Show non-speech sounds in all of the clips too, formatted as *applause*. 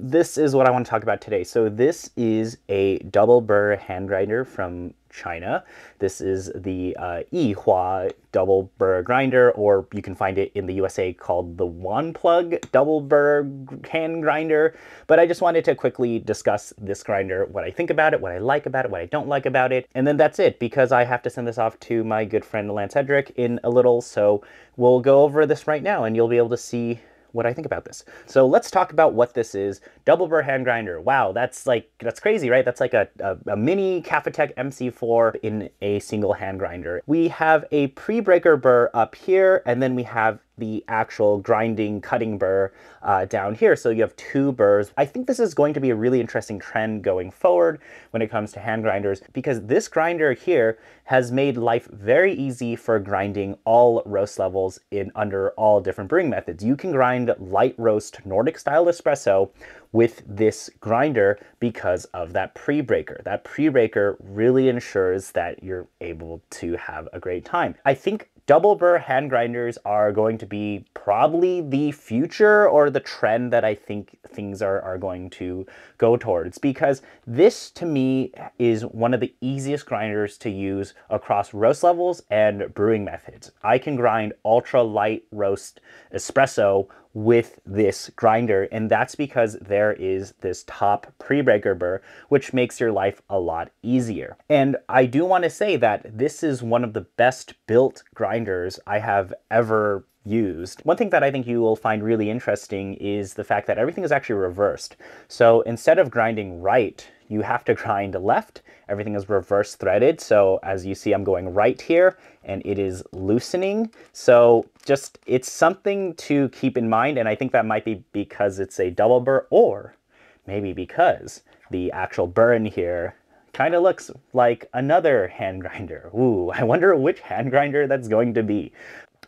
this is what I want to talk about today. So this is a double burr hand grinder from China. This is the uh, Yihua double burr grinder, or you can find it in the USA called the one Wanplug double burr hand grinder. But I just wanted to quickly discuss this grinder, what I think about it, what I like about it, what I don't like about it. And then that's it, because I have to send this off to my good friend Lance Hedrick in a little. So we'll go over this right now and you'll be able to see what I think about this. So let's talk about what this is. Double burr hand grinder. Wow, that's like, that's crazy, right? That's like a, a, a mini Kafatek MC4 in a single hand grinder. We have a pre-breaker burr up here, and then we have the actual grinding cutting burr uh, down here. So you have two burrs. I think this is going to be a really interesting trend going forward when it comes to hand grinders because this grinder here has made life very easy for grinding all roast levels in under all different brewing methods. You can grind light roast Nordic style espresso with this grinder because of that pre-breaker. That pre-breaker really ensures that you're able to have a great time. I think double burr hand grinders are going to be probably the future or the trend that I think things are, are going to go towards because this to me is one of the easiest grinders to use across roast levels and brewing methods. I can grind ultra light roast espresso with this grinder and that's because there is this top pre-breaker burr which makes your life a lot easier. And I do want to say that this is one of the best built grinders I have ever used. One thing that I think you will find really interesting is the fact that everything is actually reversed. So instead of grinding right, you have to grind left. Everything is reverse threaded. So as you see, I'm going right here and it is loosening. So just, it's something to keep in mind. And I think that might be because it's a double burr or maybe because the actual burr in here kind of looks like another hand grinder. Ooh, *laughs* I wonder which hand grinder that's going to be.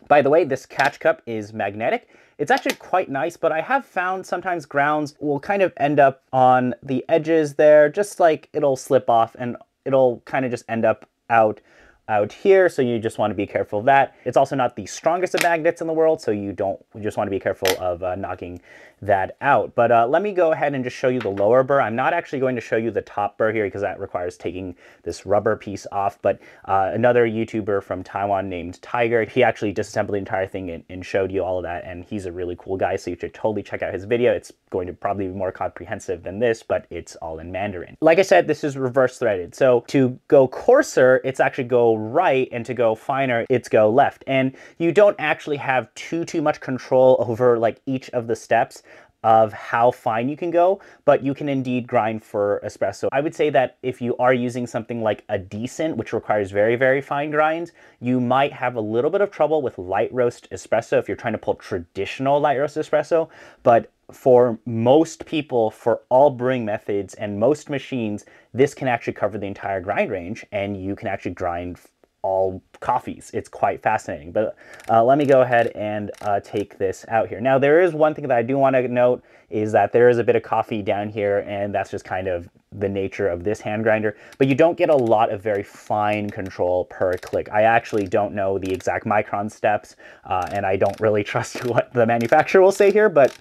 By the way, this catch cup is magnetic. It's actually quite nice, but I have found sometimes grounds will kind of end up on the edges there, just like it'll slip off and it'll kind of just end up out out here, so you just want to be careful of that. It's also not the strongest of magnets in the world, so you don't you just want to be careful of uh, knocking that out. But uh, let me go ahead and just show you the lower burr. I'm not actually going to show you the top burr here because that requires taking this rubber piece off, but uh, another YouTuber from Taiwan named Tiger, he actually disassembled the entire thing and, and, showed you all of that, and he's a really cool guy, so you should totally check out his video. It's going to probably be more comprehensive than this, but it's all in Mandarin. Like I said, this is reverse threaded, so to go coarser, it's actually go right, and to go finer, it's go left. And you don't actually have too, too much control over like each of the steps of how fine you can go, but you can indeed grind for espresso. I would say that if you are using something like a decent, which requires very, very fine grinds, you might have a little bit of trouble with light roast espresso if you're trying to pull traditional light roast espresso, but for most people, for all brewing methods and most machines, this can actually cover the entire grind range and you can actually grind all coffees. It's quite fascinating. But uh, let me go ahead and uh, take this out here. Now, there is one thing that I do want to note is that there is a bit of coffee down here, and that's just kind of the nature of this hand grinder. But you don't get a lot of very fine control per click. I actually don't know the exact micron steps, uh, and I don't really *laughs* trust what the manufacturer will say here, but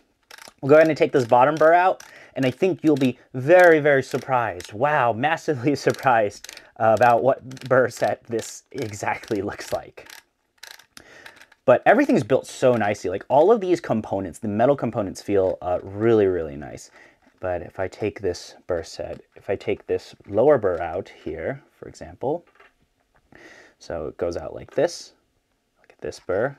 we'll go ahead and take this bottom burr out, and I think you'll be very, very surprised. Wow, *laughs* massively surprised about what burr set this exactly looks like. But everything's built so nicely. Like all of these components, the metal components feel uh, really, really nice. But if I take this burr set, if I take this lower burr out here, for example, so it goes out like this. Look at this burr.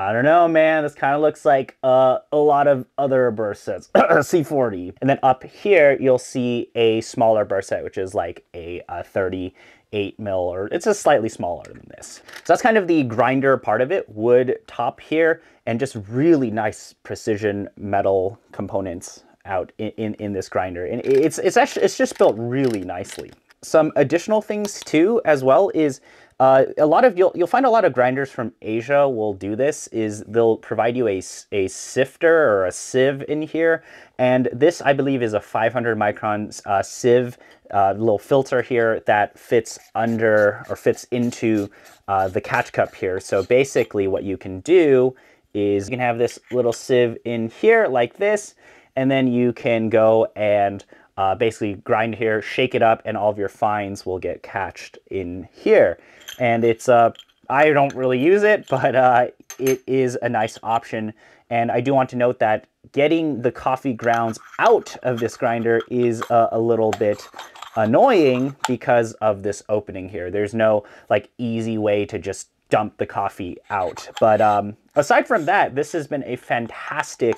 I don't know, man. This kind of looks like uh, a lot of other burr sets, C40. *coughs* And then up here, you'll see a smaller burr set, which is like a, a 38 mil, or it's a slightly smaller than this. So that's kind of the grinder part of it, wood top here, and just really nice precision metal components out in, in, in this grinder. And it's, it's actually, it's just built really nicely. Some additional things too, as well, is uh, a lot of you'll you'll find a lot of grinders from Asia will do this. Is they'll provide you a a sifter or a sieve in here, and this I believe is a 500 micron uh, sieve, uh, little filter here that fits under or fits into uh, the catch cup here. So basically, what you can do is you can have this little sieve in here like this, and then you can go and uh, basically grind here, shake it up, and all of your fines will get catched in here. And it's, uh, I don't really use it, *laughs* but uh, it is a nice option. And I do want to note that getting the coffee grounds out of this grinder is uh, a little bit annoying because of this opening here. There's no like easy way to just dump the coffee out. But um, aside from that, this has been a fantastic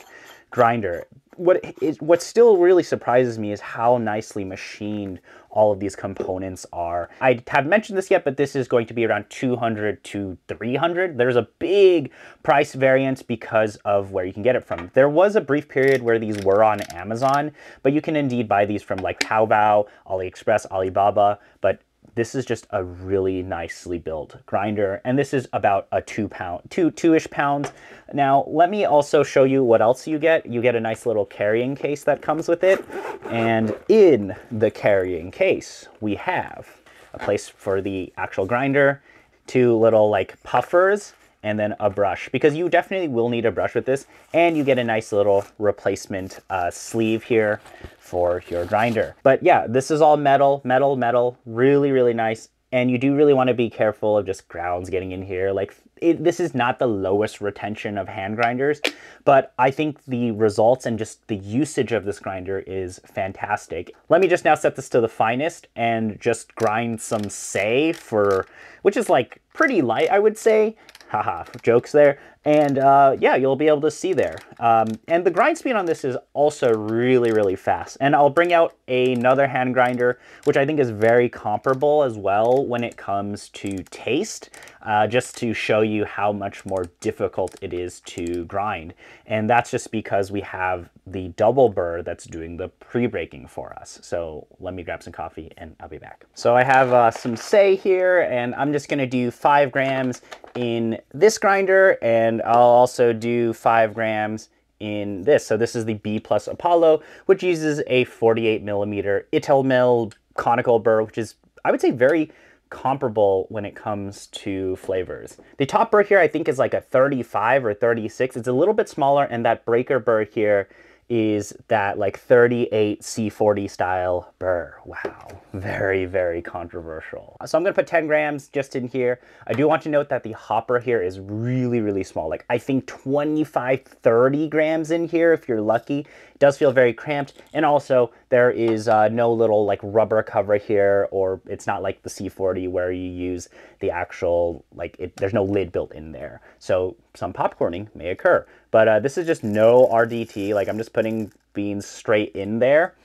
grinder. What is what still really surprises me is how nicely machined all of these components are. I haven't mentioned this yet, but this is going to be around 200 to 300. There's a big price variance because of where you can get it from. There was a brief period where these were on Amazon, but you can indeed buy these from like Taobao, AliExpress, Alibaba, but this is just a really nicely built grinder and this is about a two pound two two-ish pounds now let me also show you what else you get. You get a nice little carrying case that comes with it and in the carrying case we have a place for the actual grinder two little like puffers and then a brush because you definitely will need a brush with this and you get a nice little replacement uh, sleeve here for your grinder. But yeah, this is all metal, metal, metal, really, really nice. And you do really want to be careful of just grounds getting in here. Like it, this is not the lowest retention of hand grinders, but I think the results and just the usage of this grinder is fantastic. Let me just now set this to the finest and just grind some Sey for, which is like pretty light, I would say. Haha, jokes there. And uh, yeah, you'll be able to see there. Um, and the grind speed on this is also really, really fast. And I'll bring out another hand grinder, which I think is very comparable as well when it comes to taste, uh, just to show you how much more difficult it is to grind. And that's just because we have the double burr that's doing the pre-breaking for us. So let me grab some coffee and I'll be back. So I have uh, some Sey here and I'm just gonna do five grams in this grinder and I'll also do five grams in this. So this is the B plus Apollo, which uses a 48 millimeter Italmill conical burr, which is, I would say, very comparable when it comes to flavors. The top burr here, I think, is like a 35 or 36. It's a little bit smaller, and that breaker burr here is that like 38 C40 style burr. Wow, very, very controversial. So I'm gonna put 10 grams just in here. I do want to note that the hopper here is really, really small. Like I think 25, 30 grams in here if you're lucky. It does feel very cramped. And also there is uh, no little like rubber cover here or it's not like the C40 where you use the actual, like it, there's no lid built in there. So some popcorning may occur. But uh, this is just no RDT. Like I'm just putting beans straight in there.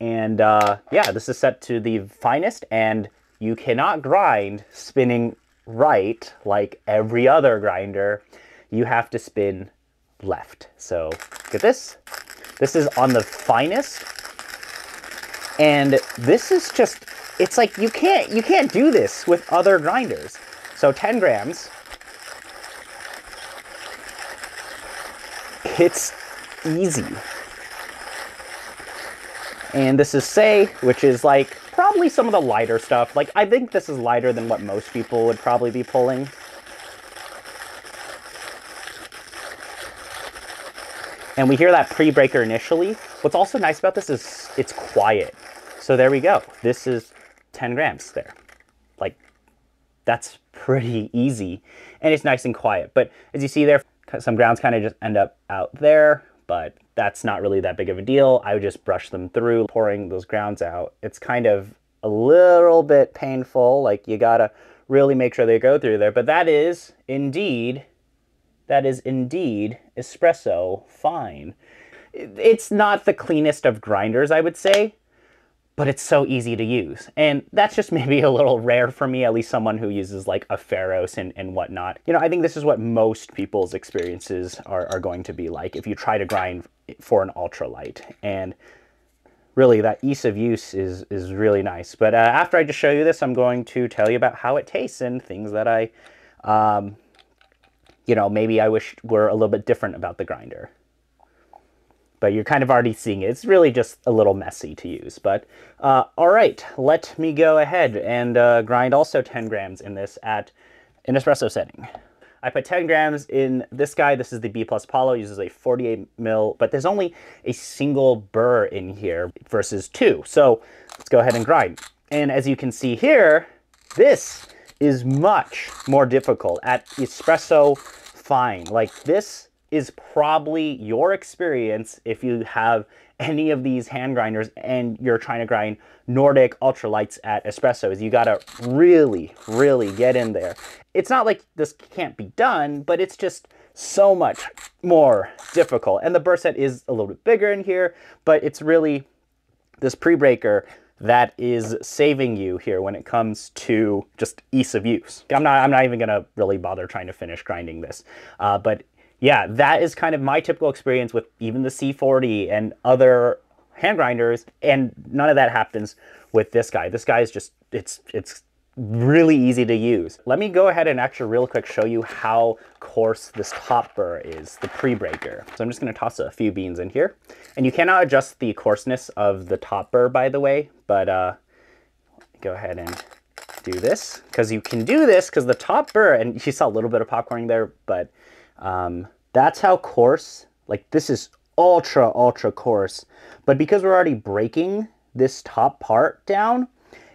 And uh, yeah, this is set to the finest and you cannot grind spinning right like every other grinder. You have to spin left. So get this. This is on the finest. And this is just, it's like you can't, you can't do this with other grinders. So 10 grams it's easy. And this is Sey, which is like probably some of the lighter stuff. Like I think this is lighter than what most people would probably be pulling. And we hear that pre-breaker initially. What's also nice about this is it's quiet. So there we go. This is 10 grams there. Like that's pretty easy and it's nice and quiet. But as you see there, some grounds kind of just end up out there, but that's not really that big of a deal. I would just brush them through, pouring those grounds out. It's kind of a little bit painful, like you gotta really make sure they go through there, but that is indeed, that is indeed espresso fine. It's not the cleanest of grinders, I would say, but it's so easy to use. And that's just *laughs* maybe a little rare for me, at least someone who uses like a Pharos and, and whatnot. You know, I think this is what most people's experiences are, are going to be like if you try to grind for an ultralight. And really that ease of use is, is really nice. But uh, after I just show you this, I'm going to tell you about how it tastes and things that I, um, you know, maybe I wish were a little bit different about the grinder but you're kind of already seeing it. It's really just a little messy to use. But uh, all right, let me go ahead and uh, grind also 10 grams in this at an espresso setting. I put 10 grams in this guy. This is the B plus Apollo, uses a 48 mil, but there's only a single burr in here versus two. So let's go ahead and grind. And as you can see here, this is much more difficult at espresso fine. Like this is probably your experience if you have any of these hand grinders and you're trying to grind Nordic ultralights at espressos. You gotta really, really get in there. It's not like this can't be done, but it's just so much more difficult. And the burr set is a little bit bigger in here, but it's really this pre-breaker that is saving you here when it comes to just ease of use. I'm not, I'm not even gonna really bother trying to finish grinding this, uh, but yeah, that is kind of my typical experience with even the C40 and other hand grinders, and none of that happens with this guy. This guy is just, it's, it's really easy to use. Let me go ahead and actually real quick show you how coarse this top burr is, the pre-breaker. So I'm just gonna toss a few beans in here. And you cannot adjust the coarseness of the top burr, by the way, but uh, go ahead and do this, because you can do this, because the top burr, and *laughs* you saw a little bit of popcorning there, but um, that's how coarse, like this is ultra, ultra coarse. But because we're already breaking this top part down,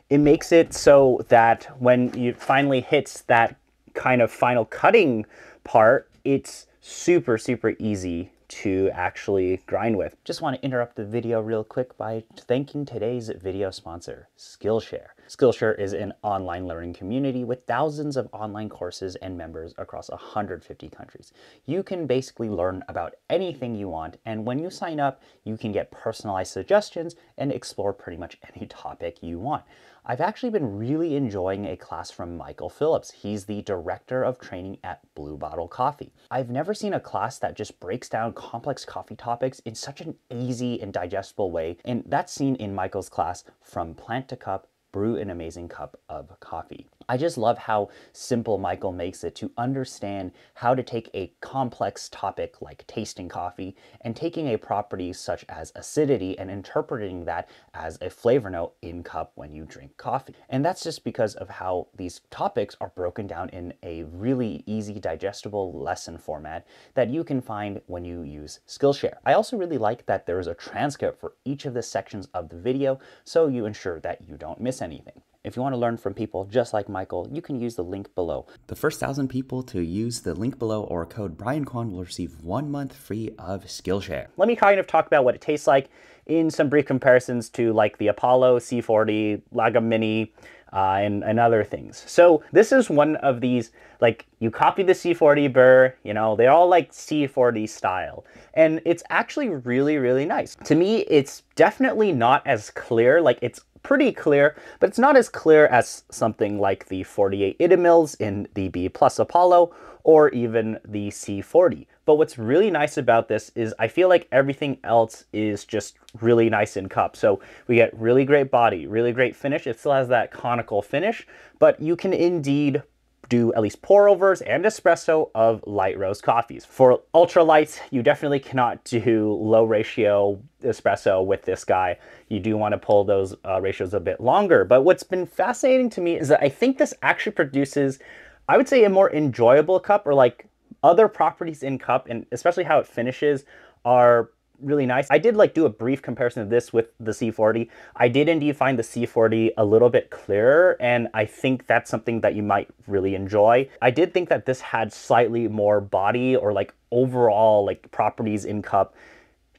it makes it so that when you finally hits that kind of final cutting part, it's super, super easy to actually grind with. Just want to interrupt the video real quick by thanking today's video sponsor, Skillshare. Skillshare is an online learning community with thousands of online courses and members across 150 countries. You can basically learn about anything you want, and when you sign up, you can get personalized suggestions and explore pretty much any *laughs* topic you want. I've actually been really enjoying a class from Michael Phillips. He's the director of training at Blue Bottle Coffee. I've never seen a class that just breaks down complex coffee topics in such an easy and digestible way, and that's seen in Michael's class From Plant to Cup brew an amazing cup of coffee. I just love how simple Michael makes it to understand how to take a complex topic like tasting coffee and taking a property such as acidity and interpreting that as a flavor note in cup when you drink coffee. And that's just because of how these topics are broken down in a really easy digestible lesson format that you can find when you use Skillshare. I also really like that there is a transcript for each of the sections of the video so you ensure that you don't miss anything. If you want to learn from people just like Michael, you can use the link below. The first thousand people to use the link below or code Brian Quan will receive one month free of Skillshare. Let me kind of talk about what it tastes like in some brief comparisons to like the Apollo C40, Lagom Mini, uh, and, and other things. So this is one of these, like you copy the C40 burr, you know, they're all like C40 style. And it's actually really, really nice. To me, it's definitely not as clear, like it's pretty clear, but it's not as clear as something like the 48 Italmills in the B plus Apollo or even the C40. But what's really nice about this is I feel like everything else is just really nice in cup. So we get really great body, really great finish. It still has that conical finish, but you can indeed do at least pour overs and espresso of light roast coffees. For ultra lights, you definitely cannot do low ratio espresso with this guy. You do want to pull those uh, ratios a bit longer. But what's been fascinating to me is that I think this actually produces, I would say, a more enjoyable cup or like other properties in cup and especially how it finishes are really nice. I did like do a brief comparison of this with the C40. I did indeed find the C40 a little bit clearer and I think that's something that you might really enjoy. I did think that this had slightly more body or like overall like properties in cup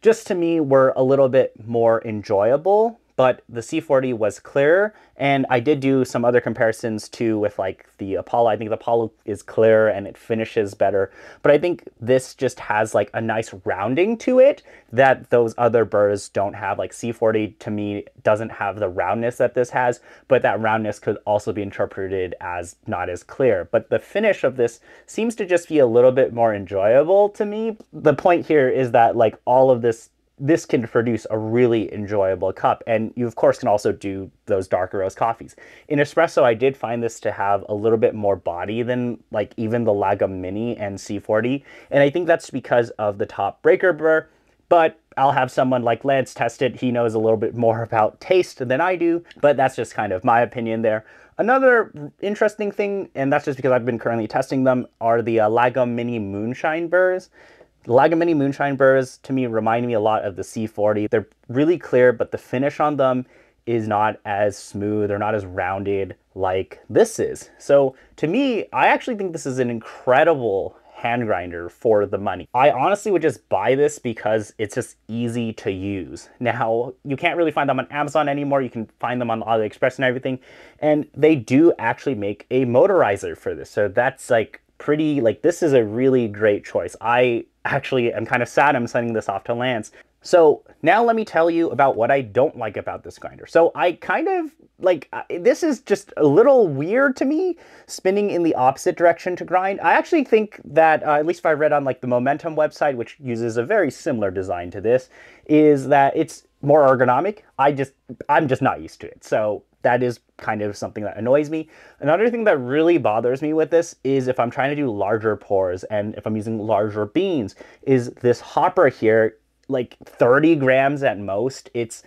just to me were a little bit more enjoyable but the C40 was clearer and I did do some other comparisons too with like the Apollo. I think the Apollo is clearer and it finishes better, but I think this just has like a nice rounding to it that those other burrs don't have. Like C40 to me doesn't have the roundness that this has, but that roundness could also be interpreted as not as clear. But the finish of this seems to just be a little bit more enjoyable to me. The point here is that like all of this this can produce a really enjoyable cup. And you, of course, can also do those darker roast coffees. In espresso, I did find this to have a little bit more body than like even the Lagom Mini and C40. And I think that's because of the top breaker burr. But I'll have someone like Lance test it. He knows a little bit more *laughs* about taste than I do, but that's just kind of my opinion there. Another interesting thing, and that's just because I've been currently testing them, are the uh, Mini Moonshine burrs. The Moonshine burrs to me remind me a lot of the C40. They're really clear, but the finish on them is not as smooth or not as rounded like this is. So to me, I actually think this is an incredible hand grinder for the money. I honestly would just buy this because it's just easy to use. Now, you can't really find them on Amazon anymore. You can find them on AliExpress and everything. And they do actually make a motorizer for this. So that's like pretty, like this is a really great choice. I actually I'm kind of sad I'm sending this off to Lance so now let me tell you about what I don't like about this grinder. So I kind of like, this is just a little weird to me, spinning in the opposite direction to grind. I actually think that, uh, at least if I read on like the Momentum website, which uses a very similar design to this, is that it's more ergonomic. I just, I'm just not used to it. So that is kind of something that annoys me. Another thing that really bothers me with this is if I'm trying to do larger pours and if I'm using larger beans, is this hopper here like 30 grams at most. It's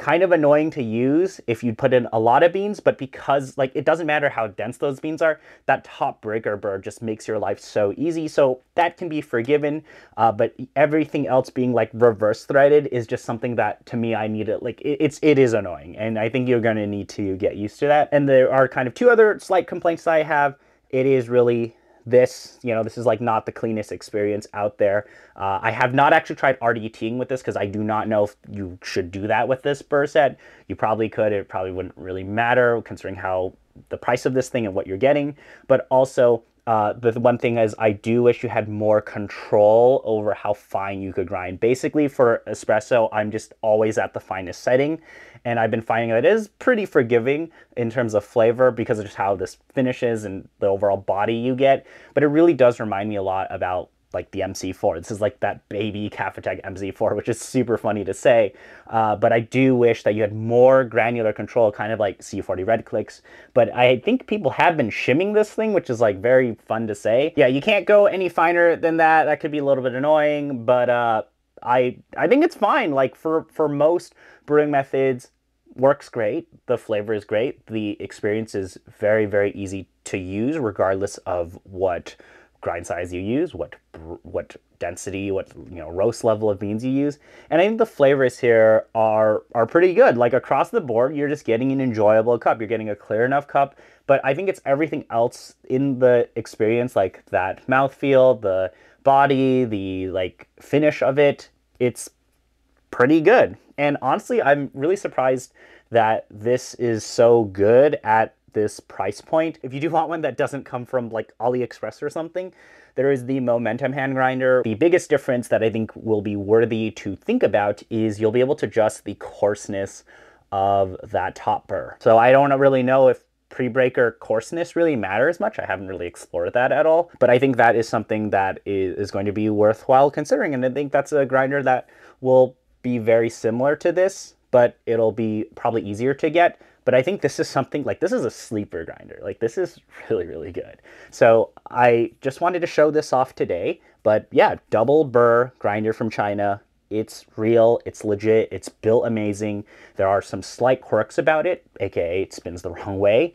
kind of annoying to use if you put in a lot of beans, but because like it doesn't matter how dense those beans are, that top breaker burr just makes your life so easy. So that can be forgiven, uh, but everything else being like reverse threaded is just something that to me I need it. Like it, it's it is annoying, and I think you're gonna need to get used to that. And there are kind of two other slight complaints I have. It is really this, you know, this is like not the cleanest experience out there. Uh, I have not actually tried RDTing with this because I do not know if you should do that with this burr set. You probably could. It probably wouldn't really matter considering how the price of this thing and what you're getting. But also, uh, the one thing is I do wish you had more control over how fine you could grind. Basically for espresso, I'm just always at the finest setting and I've been finding that it is pretty forgiving in terms of flavor because of just how this finishes and the overall body you get. But it really does remind me a lot about like the MC4. This is like that baby Kafatek MC4, *laughs* which is super funny to say. Uh, but I do wish that you had more granular control, kind of like C40 Red Clix. But I think people have been shimming this thing, which is like very fun to say. Yeah, you can't go any finer than that. That could be a little bit annoying, but uh, I I think it's fine. Like for for most brewing methods, works great. The flavor is great. The experience is very very easy to use, regardless of what grind size you use, what what density, what you know roast level of beans you use, and I think the flavors here are are pretty good. Like across the board, you're just getting an enjoyable cup. You're getting a clear enough cup, but I think it's everything else in the experience, like that mouthfeel, the body, the like finish of it. It's pretty good. And honestly, I'm really surprised that this is so good at this price point. If you do want one that doesn't come from like AliExpress or something, there is the Momentum hand grinder. The biggest difference that I think will be worthy to think about is you'll be able to adjust the coarseness of that top burr. So I don't really know if pre-breaker coarseness really matters much. I haven't really explored that at all, but I think that is something that is, is going to be worthwhile considering. And I think that's a grinder that will be very similar to this, but it'll be probably easier to get. But I think this is something like this is a sleeper grinder. Like this is *laughs* really, really good. So I just wanted to show this off today. But yeah, double burr grinder from China. It's real, it's legit, it's built amazing. There are some slight quirks about it, aka it spins the *laughs* wrong way,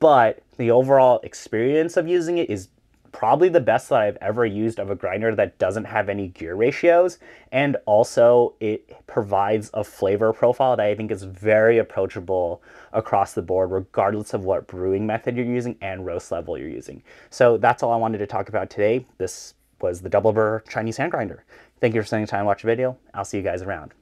but the overall experience of using it is probably the best that I've ever used of a grinder that doesn't have any gear ratios. And also it provides a flavor profile that I think is very approachable across the board, regardless of what brewing method you're using and roast level you're using. So that's all I wanted to talk about today. This was the Double Burr Chinese hand grinder. Thank you for spending time to watch the video. I'll see you guys around.